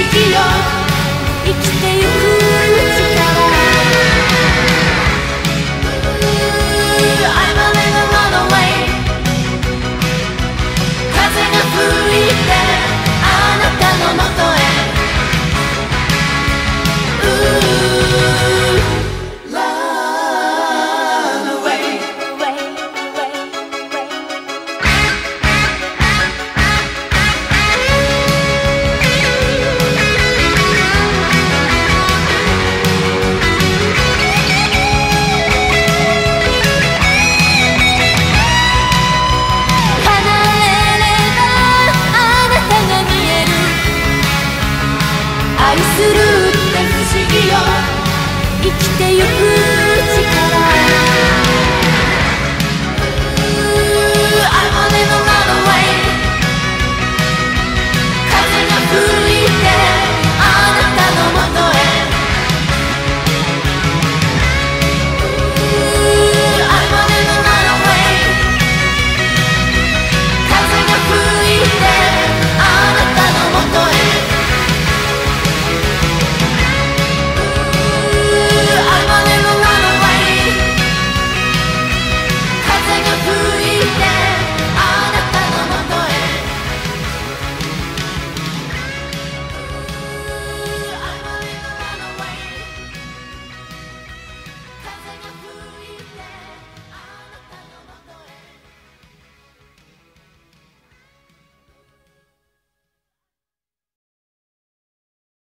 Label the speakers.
Speaker 1: Chiquillo